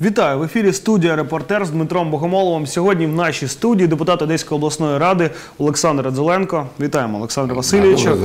Вітаю в ефірі студія Репортер з Дмитром Богомоловим. Сьогодні в нашій студії депутат Одеської обласної ради Олександр Адзеленко. Вітаємо Олександра Васильовича.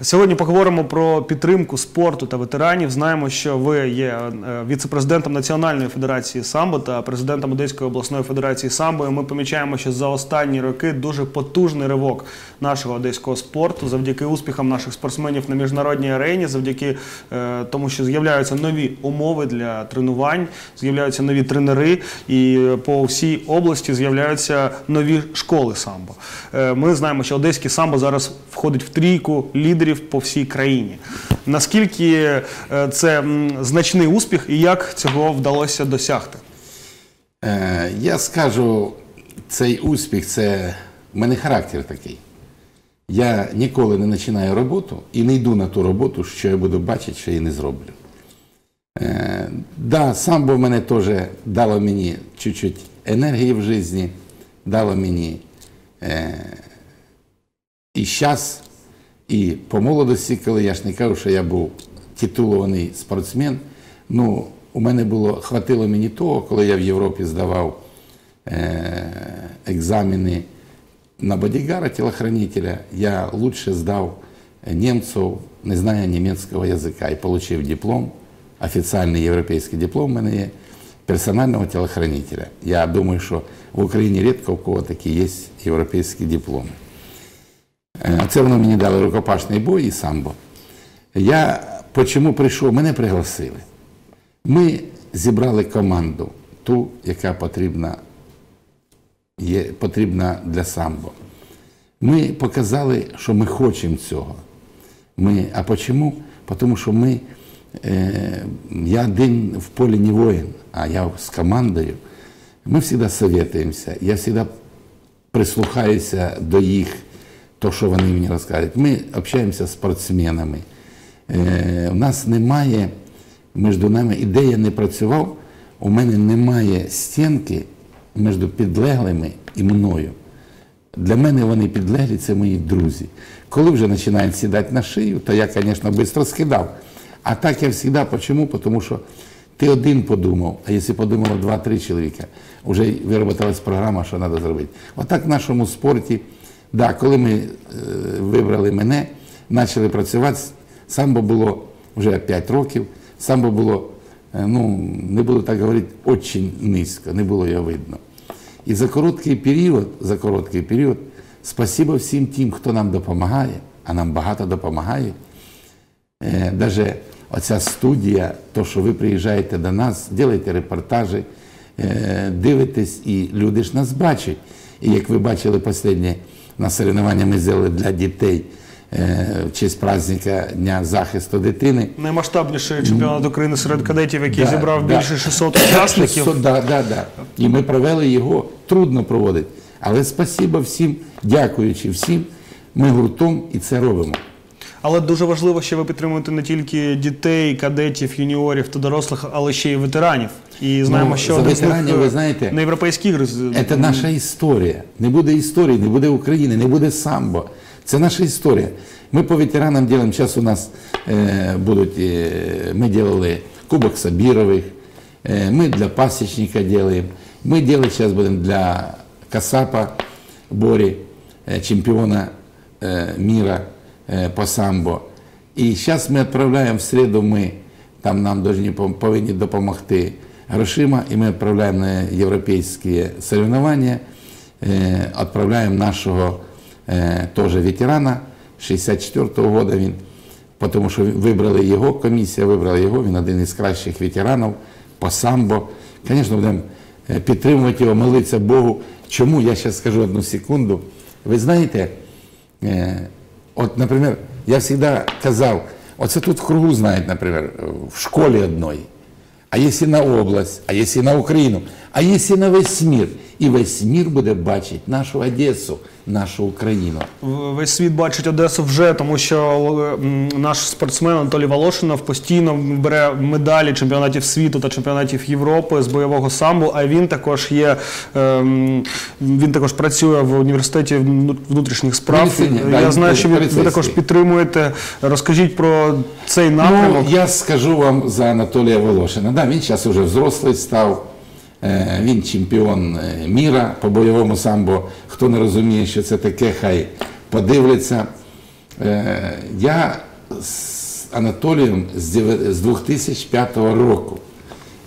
Сьогодні поговоримо про підтримку спорту та ветеранів. Знаємо, що ви є е, віце-президентом Національної федерації самбо та президентом Одеської обласної федерації самбо. І ми помічаємо, що за останні роки дуже потужний ривок нашого одеського спорту завдяки успіхам наших спортсменів на міжнародній арені, завдяки е, тому, що з'являються нові умови для тренувань, з'являються нові тренери, і е, по всій області з'являються нові школи самбо. Е, Ми знаємо, що одеське самбо зараз входить в трійку лідерів по всій країні. Наскільки е, це значний успіх і як цього вдалося досягти? Я скажу, цей успіх це в мене характер такий. Я ніколи не починаю роботу і не йду на ту роботу, що я буду бачити, що я не зроблю. Е, да, самбо мене теж дало мені чуть-чуть енергії в житті, дало мені е, і час, і по молодості, коли я ж не кажу, що я був титулований спортсмен. Ну, у мене було, хватило мені того, коли я в Європі здавав е, екзамени на бодигара, телохранителя, я лучше сдал немцев, не зная немецкого языка, и получив диплом, официальный европейский диплом у мене є, персонального телохранителя. Я думаю, що в Україні рідко у кого такі є європейські дипломи. Е, Це воно мені дало рукопашний бой і самбо. Я почому прийшов? Мене пригласили. Ми зібрали команду, ту, яка потрібна є потрібна для самбо. Ми показали, що ми хочемо цього. Ми, а чому? Тому що ми, я один в полі не воїн, а я з командою. Ми завжди советуємося, я завжди прислухаюся до їх, то, що вони мені розказують. Ми общаємося з спортсменами. Е, у нас немає між нами, і де я не працював, у мене немає стінки між підлеглими і мною. Для мене вони підлеглі, це мої друзі. Коли вже починають сідати на шию, то я, звісно, швидко скидав. А так я завжди, чому? Тому що ти один подумав, а якщо подумало два-три чоловіка, вже вироботилась програма, що треба зробити. Отак в нашому спорті, да, коли ми е, вибрали мене, почали працювати, самбо було вже 5 років, самбо було, е, ну, не буду так говорити, дуже низько, не було його видно. І за короткий період, за короткий період, спасибо всім тим, хто нам допомагає, а нам багато допомагає. Е, Даже оця студія, то, що ви приїжджаєте до нас, робите репортажі, е, дивитесь, і люди ж нас бачать. І як ви бачили останнє на соревнування ми зробили для дітей е, в честь праздника Дня захисту дитини. Наймасштабніший чемпіонат України серед кадетів, який Да, зібрав да. більше 600 учасників. 600, да, да, да. І ми провели його, трудно проводити. Але спасибо всім, дякуючи всім, ми гуртом і це робимо. Але дуже важливо, що ви підтримуєте не тільки дітей, кадетів, юніорів та дорослих, але ще й ветеранів. І знаємо, Ну, що ветеранів, ви знаєте, на європейські ігри. Це наша історія. Не буде історії, не буде України, не буде самбо. Це наша історія. Ми по ветеранам робимо, зараз у нас е, будуть, е, ми робили Кубок Сабірових, е, ми для пасічника робимо, ми робимо зараз будемо для Касапа Борі, е, чемпіона е, міра е, по самбо. І зараз ми відправляємо в середу, ми там нам повинні допомогти грошима, і ми відправляємо на європейські соревновання, е, відправляємо нашого е, теж ветерана 64-го года він, тому що вибрали його, комісія вибрала його, він один із кращих ветеранів по самбо. Звісно, будемо е, підтримувати його, молитися Богу. Чому? Я зараз скажу одну секунду. Ви знаєте, Е, От, наприклад, я завжди казав, оце тут в кругу знають, наприклад, в школі одної. А якщо на область, а якщо на Україну. А є на весь мір. І весь мір буде бачити нашу Одесу, нашу Україну. Весь світ бачить Одесу вже, тому що наш спортсмен Анатолій Волошинов постійно бере медалі чемпіонатів світу та чемпіонатів Європи з бойового самбо. А він також є ем, він також працює в університеті внутрішніх справ. Медицині, Я знаю, що ви, ви також підтримуєте. Розкажіть про цей напрямок. Ну, я скажу вам за Анатолія Волошина. Да, він зараз вже взрослий став. Е, Він чемпіон е, міра по бойовому самбо. Хто не розуміє, що це таке, хай подивляться. Е, Я з Анатолієм з 2005 року.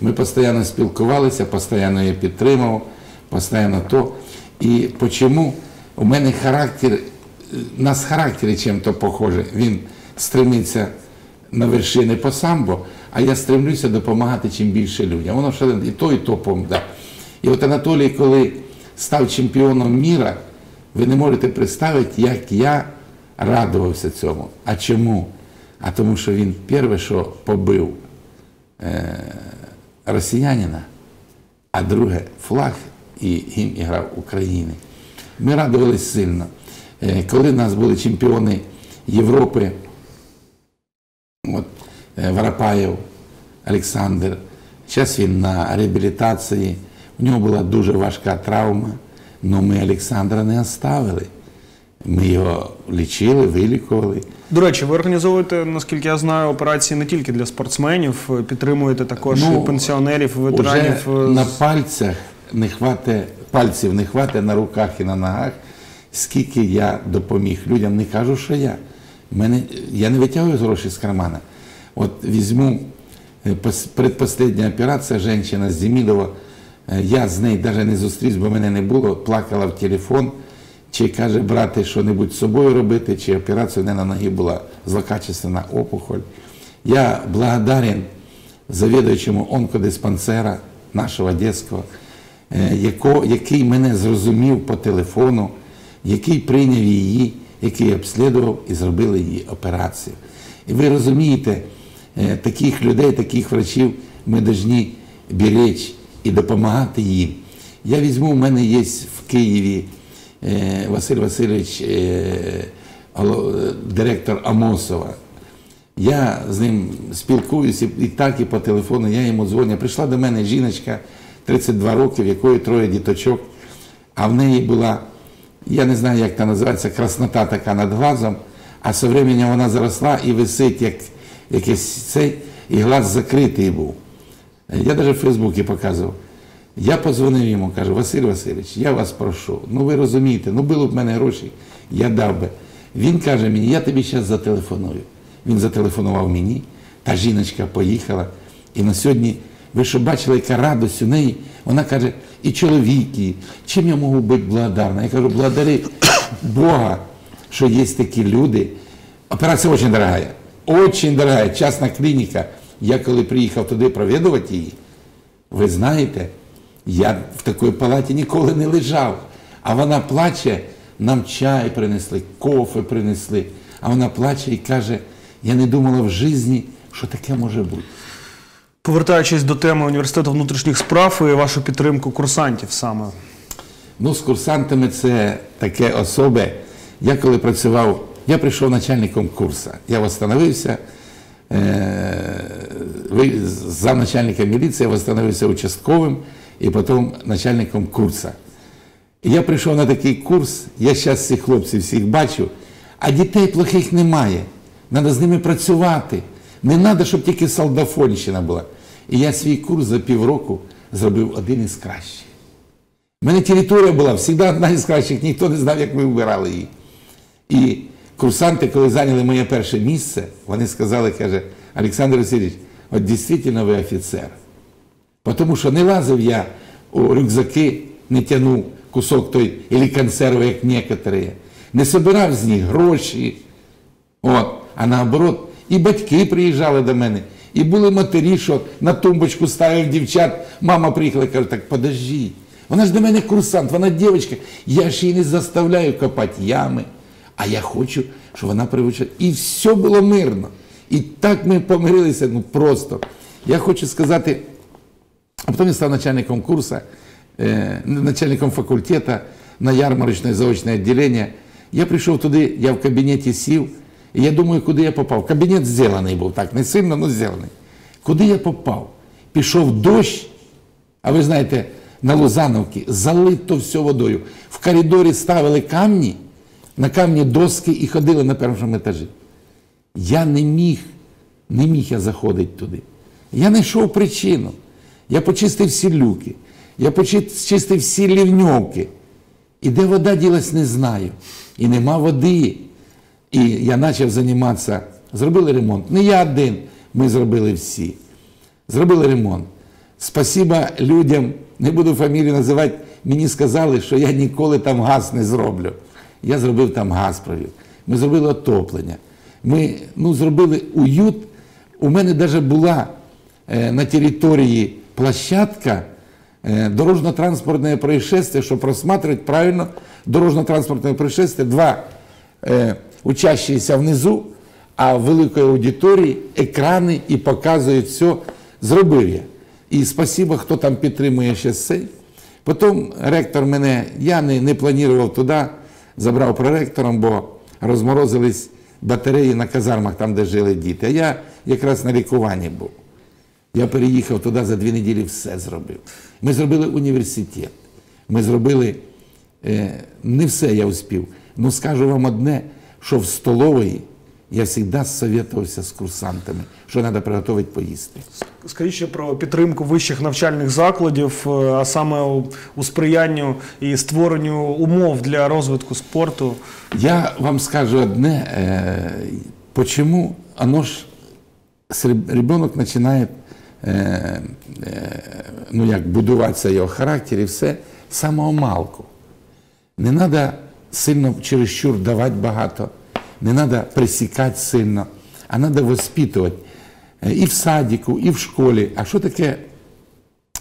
Ми постійно спілкувалися, постійно я підтримував, постійно то. І чому у мене характер, у нас характери чим-то похоже. Він стремиться на вершини по самбо, а я стремлюся допомагати чим більше людям. Воно ще і то, і то помда. І от Анатолій, коли став чемпіоном міра, ви не можете представити, як я радувався цьому. А чому? А тому, що він перше, що побив росіянина, а друге флаг і гімн іграв України. Ми радувалися сильно. Е, Коли нас були чемпіони Європи, от, е, Воропаєв, Олександр, зараз він на реабілітації, у нього була дуже важка травма, але ми Олександра не оставили. Ми його лічили, вилікували. До речі, ви організовуєте, наскільки я знаю, операції не тільки для спортсменів, підтримуєте також Ну, і пенсіонерів, ветеранів. Уже е, на пальцях не хвате, пальців не хвате на руках і на ногах, скільки я допоміг людям. Не кажу, що я. Мене, я не витягую гроші з кармана. От візьму предпоследня операція, жінка з Демідова, е, я з нею навіть не зустрівся, бо мене не було, плакала в телефон, чи каже брати що-небудь з собою робити, чи операція в неї на ногі була злокачественна опухоль. Я благодарен завідуючому онкодиспансера нашого Одеського, е, який мене зрозумів по телефону, який прийняв її, який обслідував і зробили її операцію. І ви розумієте, е, таких людей, таких врачів ми повинні беречь і допомагати їм. Я візьму, в мене є в Києві е, Василь Васильович, е, директор Амосова. Я з ним спілкуюся і так, і по телефону, я йому дзвоню. Прийшла до мене жіночка 32 роки, в якої троє діточок, а в неї була, я не знаю, як це називається, краснота така над глазом, а з временем вона заросла і висить, як якийсь цей, і глаз закритий був. Я навіть в Фейсбуці показував. Я позвонив йому, кажу, Василь Васильович, я вас прошу. Ну ви розумієте, ну було б в мене гроші, я дав би. Він каже мені, я тобі зараз зателефоную. Він зателефонував мені, та жіночка поїхала. І на сьогодні, ви що бачили, яка радость у неї, вона каже, і чоловіки, чим я можу бути благодарна? Я кажу, благодари Бога, що є такі люди. Операція дуже дорога. Очень дорога, частна клініка. Я коли приїхав туди провідувати її, ви знаєте, я в такій палаті ніколи не лежав. А вона плаче, нам чай принесли, кофе принесли. А вона плаче і каже, я не думала в житті, що таке може бути. Повертаючись до теми університету внутрішніх справ і вашу підтримку курсантів саме. Ну, Ну, з курсантами це таке особе. Я коли працював, я прийшов начальником курсу. Я встановився, е, за начальника міліції, я встановився участковим і потім начальником курсу. Я прийшов на такий курс, я зараз цих хлопців всіх бачу, а дітей плохих немає. Треба з ними працювати. Не треба, щоб тільки солдафонщина була. І я свій курс за півроку зробив один із кращих. У мене територія була завжди одна із кращих, ніхто не знав, як ми вибирали її. І курсанти, коли зайняли моє перше місце, вони сказали, каже, Олександр Васильович, от дійсно ви офіцер. Тому що не лазив я у рюкзаки, не тягнув кусок той или консерви, як некоторі. Не собирав з них гроші. От. А наоборот, і батьки приїжджали до мене, і були матері, що на тумбочку ставив дівчат. Мама приїхала і каже, так подожди. Вона ж до мене курсант, вона дівчинка. Я ж її не заставляю копати ями. А я хочу, щоб вона привчила. І все було мирно. І так ми помирилися, ну просто. Я хочу сказати, А потім я став начальником курсу, е, начальником факультету на ярмарочне заочне відділення. Я прийшов туди, я в кабінеті сів, і я думаю, куди я попав. Кабінет зроблений був так, не сильно, але зроблений. Куди я попав? Пішов дощ, а ви знаєте, на Лозановці залито все водою. В коридорі ставили камні, на камні доски і ходили на першому етажі. Я не міг, не міг я заходити туди. Я знайшов причину. Я почистив всі люки, я почистив всі лівньовки. І де вода ділась, не знаю. І нема води. І я почав займатися. Зробили ремонт. Не я один, ми зробили всі. Зробили ремонт. Спасіба людям, не буду фамілії називати, мені сказали, що я ніколи там газ не зроблю. Я зробив там газ провів. Ми зробили отоплення. Ми ну, зробили уют. У мене навіть була е, на території площадка е, дорожно-транспортне происшествие, щоб просматривать правильно дорожно-транспортне происшествие. Два е, учащиеся внизу, а в великій аудиторії екрани і показують все. Зробив я. І спасибо, хто там підтримує ще цей. Потім ректор мене, я не, не планував туди, забрав проректором, бо розморозились батареї на казармах, там, де жили діти. А я якраз на лікуванні був. Я переїхав туди за дві неділі, все зробив. Ми зробили університет. Ми зробили е, не все я успів. Ну скажу вам одне, що в столовій я завжди советувався з курсантами, що треба приготувати поїсти. Скажіть про підтримку вищих навчальних закладів, е, а саме у, сприянню і створенню умов для розвитку спорту. Я вам скажу одне, э, почему оно ж ребенок починає е, е, ну як будуватися його характер і все з самого малку. Не треба сильно чересчур давати багато, не треба присікати сильно, а треба воспитувати Е, і в садіку, і в школі. А що таке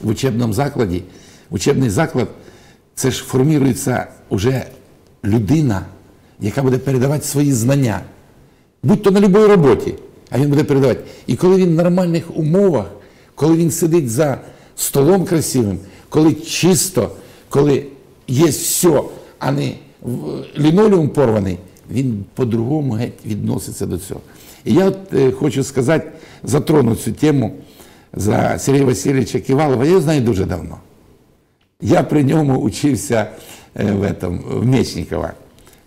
в учебному закладі? Учебний заклад це ж формується вже людина, яка буде передавати свої знання. Будь то на будь-якій роботі, а він буде передавати. І коли він в нормальних умовах, коли він сидить за столом красивим, коли чисто, коли є все, а не лінолеум порваний, він по-другому геть відноситься до цього. І я от е, хочу сказати, затрону цю тему за Сергія Васильовича Ківалова. Я його знаю дуже давно. Я при ньому учився е, в, этом, в Мечникова.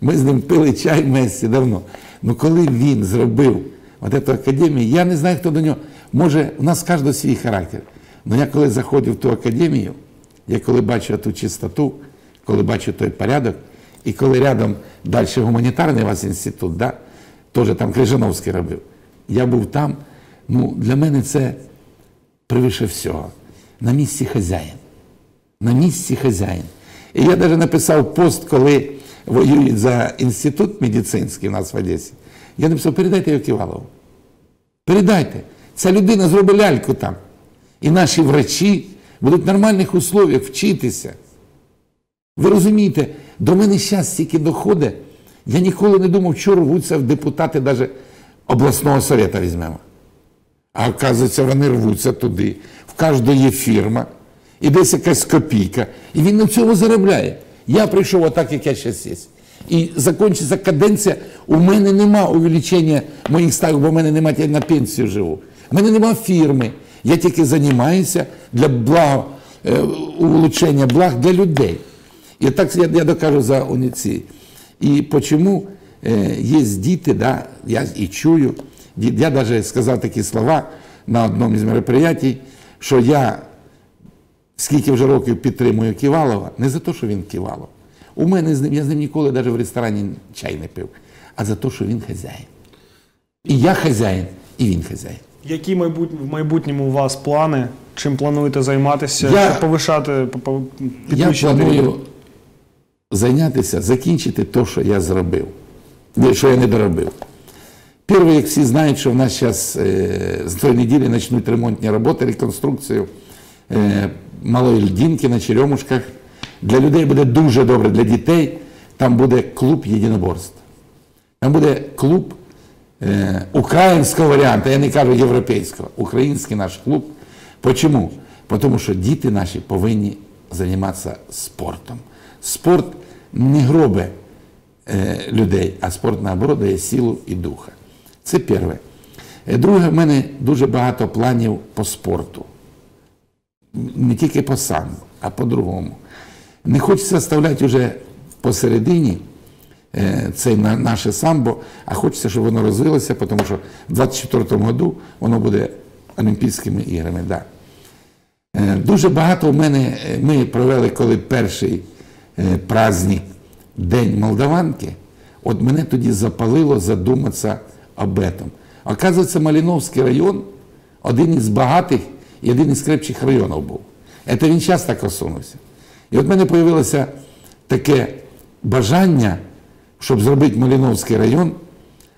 Ми з ним пили чай в Мессі давно. Ну коли він зробив от цю академію, я не знаю, хто до нього. Може, у нас кожен свій характер. Але я коли заходив в ту академію, я коли бачу ту чистоту, коли бачу той порядок, і коли рядом далі гуманітарний у вас інститут, да, теж там Крижановський робив. Я був там. Ну, для мене це превише всього. На місці хазяїн на місці хазяїн. І я навіть написав пост, коли воюють за інститут медицинський у нас в Одесі. Я написав, передайте його Ківалову. Передайте. Ця людина зробить ляльку там. І наші врачі будуть в нормальних условіях вчитися. Ви розумієте, до мене зараз тільки доходить. Я ніколи не думав, що рвуться в депутати навіть обласного совета візьмемо. А оказується, вони рвуться туди. В кожного є фірма, і десь якась копійка. І він на цьому заробляє. Я прийшов отак, як я зараз є. І закінчиться каденція, у мене нема увеличення моїх ставок, бо в мене немає, я на пенсію живу. У мене нема фірми. Я тільки займаюся для блага, е, улучшення благ для людей. І так я, я докажу за уніці. І чому е, є діти, да, я і чую, я навіть сказав такі слова на одному із мероприятий, що я скільки вже років підтримую Ківалова, не за те, що він Ківалов. У мене з ним, я з ним ніколи навіть в ресторані чай не пив, а за те, що він хазяїн. І я хазяїн, і він хазяїн. Які в майбутньому у вас плани? Чим плануєте займатися, Я- щоб повишати, по- по- Я планую? Зайнятися, закінчити те, що я зробив, що я не доробив. Перше, як всі знають, що в нас зараз з тої неділі почнуть ремонтні роботи, реконструкцію е, малої льдинки на Черемушках. Для людей буде дуже добре, для дітей там буде клуб єдиноборств. Там буде клуб е, українського варіанту, я не кажу європейського, український наш клуб. Почому? Тому що діти наші повинні займатися спортом. Спорт не гробе е, людей, а спорт наоборот дає силу і духа. Це перше. Е, Друге, в мене дуже багато планів по спорту. Не тільки по самбо, а по-другому. Не хочеться ставляти вже посередині е, це на- наше самбо, а хочеться, щоб воно розвилося, тому що в 24-му году воно буде Олімпійськими іграми. Да. Дуже багато в мене ми провели, коли перший праздник День Молдаванки, от мене тоді запалило задуматися об этом. Оказується, Маліновський район один із багатих і один із крепчих районів був. Це він час так осунувся. І от в мене з'явилося таке бажання, щоб зробити Маліновський район,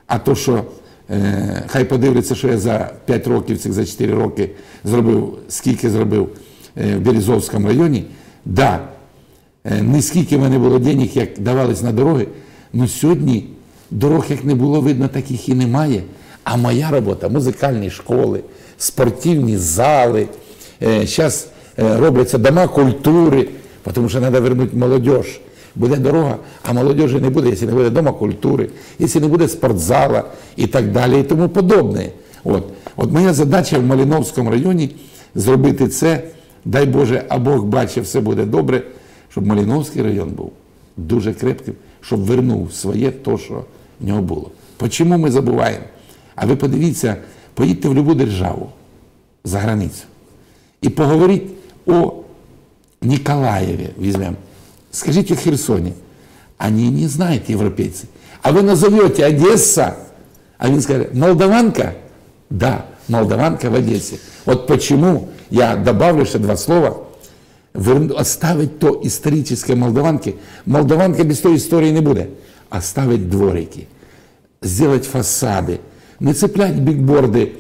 а то, що е, хай подивляться, що я за 5 років, цих за 4 роки зробив, скільки зробив е, в Березовському районі, е, не скільки в мене було денег, як давались на дороги, але сьогодні дорог як не було видно, таких і немає. А моя робота музикальні школи, спортивні зали, зараз робляться дома культури, тому що треба вернути молодь. Буде дорога, а молодежі не буде, якщо не буде дома культури, якщо не буде спортзала і так далі, і тому подобне. От. От моя задача в Маліновському районі зробити це, дай Боже, а Бог бачить, все буде добре, щоб Маліновський район був дуже крепким, щоб вернув своє то, що в нього було. Чому ми забуваємо? А ви подивіться, поїдьте в будь-яку державу за границю і поговоріть о Николаеве, возьмем. Скажите в Херсоне. Они не знают, европейцы. А вы назовете Одесса, а він скажет, молдаванка? Да, молдаванка в Одессе. Вот почему я добавлю еще два слова. Оставить то историческое молдаванки. Молдаванка без той истории не будет. Оставить дворики, сделать фасады, не цеплять бигборды,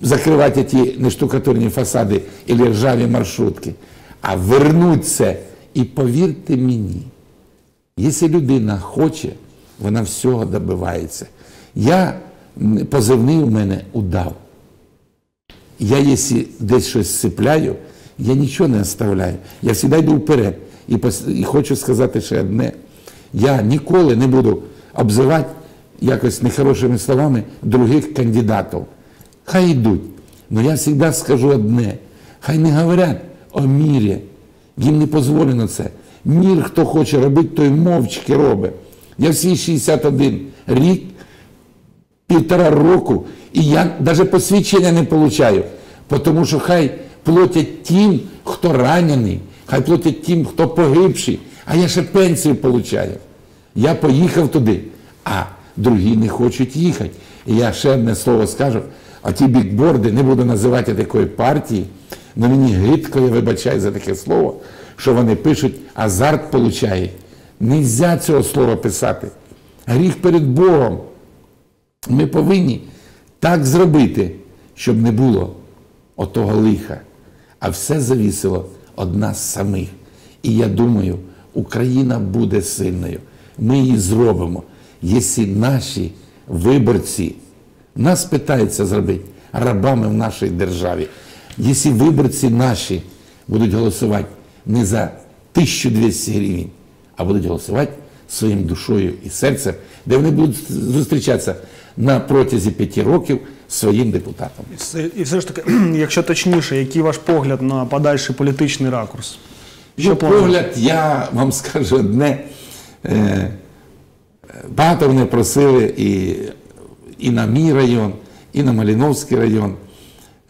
закривати ті нештукатурні фасади і ржаві маршрутки, а вернуть це. І повірте мені, якщо людина хоче, вона всього добивається. Я позивний у мене удав. Я, якщо десь щось сцепляю, я нічого не оставляю. Я завжди йду вперед. І, і хочу сказати ще одне. Я ніколи не буду обзивати якось нехорошими словами других кандидатів. Хай йдуть. Но я завжди скажу одне. Хай не говорять о мірі. Їм не дозволено це. Мір, хто хоче робити, той мовчки робить. Я всі 61 рік півтора року, і я навіть посвідчення не получаю, тому що хай платять тим, хто ранений, хай платять тим, хто погибший, а я ще пенсію получаю. Я поїхав туди, а другі не хочуть їхати. І я ще одне слово скажу, а ті бікборди, не буду називати такої партії, але мені гидко, я вибачаю за таке слово, що вони пишуть, азарт получає. Нельзя цього слова писати. Гріх перед Богом. Ми повинні так зробити, щоб не було отого лиха. А все завісило від нас самих. І я думаю, Україна буде сильною. Ми її зробимо, якщо наші виборці нас питаються зробити рабами в нашій державі. Якщо виборці наші будуть голосувати не за 1200 гривень, а будуть голосувати своїм душою і серцем, де вони будуть зустрічатися на протязі п'яти років своїм депутатом. І все- ж таки, якщо точніше, який ваш погляд на подальший політичний ракурс? Що плануєте? погляд, я вам скажу одне. Е, Багато мене просили і, і на мій район, і на Маліновський район,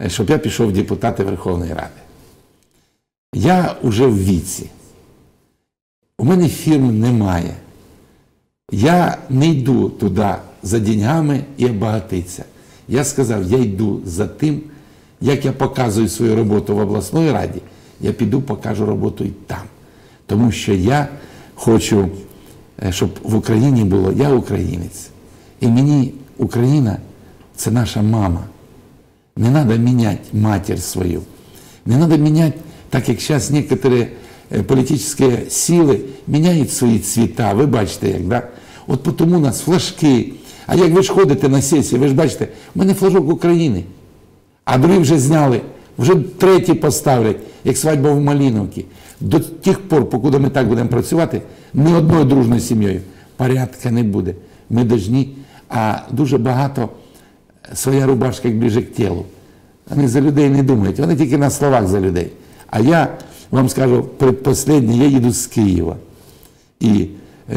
е, щоб я пішов в депутати Верховної Ради. Я вже в віці. У мене фірм немає. Я не йду туди за деньгами і обагатитися. Я сказав, я йду за тим, як я показую свою роботу в обласної раді, я піду покажу роботу і там. Тому що я хочу, е, щоб в Україні було, я українець. І мені Україна це наша мама. Не треба міняти матір свою. Не треба міняти, так як зараз некоторі е, політичні сили міняють свої цвіта. Ви бачите, як, да? От тому у нас флажки. А як ви ж ходите на сесії, ви ж бачите, в мене флажок України. А другі вже зняли Вже третій поставлять, як свадьба в Маліновці. До тих пор, покуди ми так будемо працювати, ні одною дружною сім'єю порядка не буде. Ми должні, а дуже багато своя рубашка як ближе к тілу. Вони за людей не думають, вони тільки на словах за людей. А я вам скажу, предпоследнє, я їду з Києва. І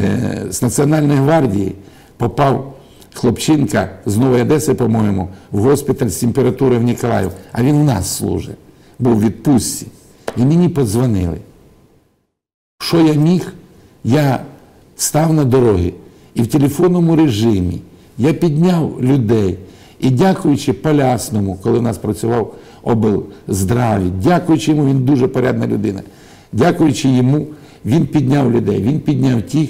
е, з Національної гвардії попав хлопчинка з Нової Одеси, по-моєму, в госпіталь з температурою в Ніколаїв. А він у нас служить, був у відпустці. І мені подзвонили. Що я міг? Я став на дороги і в телефонному режимі я підняв людей. І дякуючи Полясному, коли у нас працював облздраві, дякуючи йому, він дуже порядна людина. Дякуючи йому, він підняв людей, він підняв тих.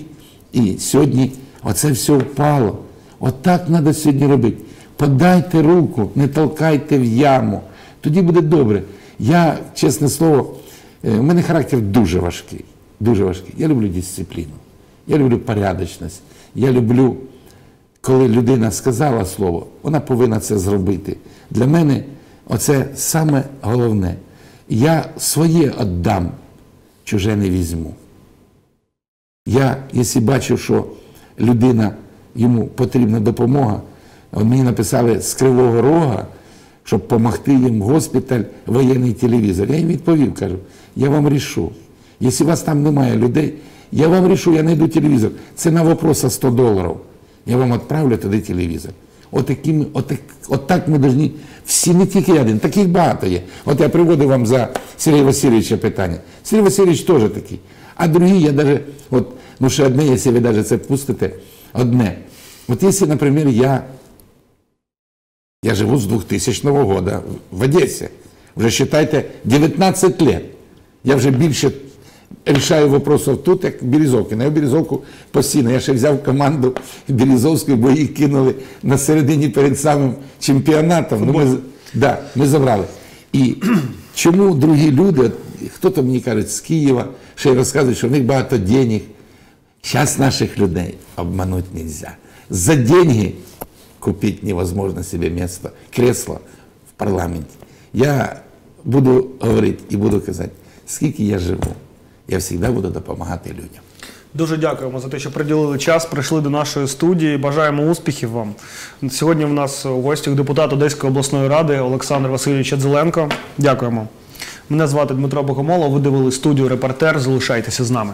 І сьогодні оце все впало. Отак треба сьогодні робити. Подайте руку, не толкайте в яму. Тоді буде добре. Я, чесне слово, е, у мене характер дуже важкий. Дуже важкий. Я люблю дисципліну. Я люблю порядочність. Я люблю, коли людина сказала слово, вона повинна це зробити. Для мене оце саме головне. Я своє віддам, чуже не візьму. Я, якщо бачу, що людина, йому потрібна допомога, от мені написали з Кривого Рога, щоб допомогти їм в госпіталь воєнний телевізор. Я їм відповів, кажу, я вам рішу. Якщо у вас там немає людей, я вам рішу, я знайду телевізор. Це на вопрос 100 доларів. Я вам відправлю туди телевізор. Отакими, отак, отак ми повинні, всі не тільки один, таких багато є. От я приводив вам за Сергія Васильовича питання. Сергій Васильович теж такий. А другі я навіть, от, ну ще одне, якщо ви навіть це пустите, одне. От якщо, наприклад, я, я живу з 2000 года в Одесі, вже считайте 19 лет. Я вже більше рішаю вопросів тут, як Березовки. На я Березовку постійно. Я ще взяв команду Березовської, бо її кинули на середині перед самим чемпіонатом. Ну, ми, да, ми забрали. І чому другі люди, хто-то мені каже з Києва, ще й розказують, що в них багато денег. Сейчас наших людей обмануть нельзя. За деньги купить невозможно себе место, кресло в парламенте. Я буду говорити і буду казати, скільки я живу, я завжди буду допомагати людям. Дуже дякуємо за те, що приділили час, прийшли до нашої студії. Бажаємо успіхів вам. Сьогодні в нас у гостях депутат Одеської обласної ради Олександр Васильович Ядзеленко. Дякуємо. Мене звати Дмитро Богомолов. Ви дивились студію Репортер. Залишайтеся з нами.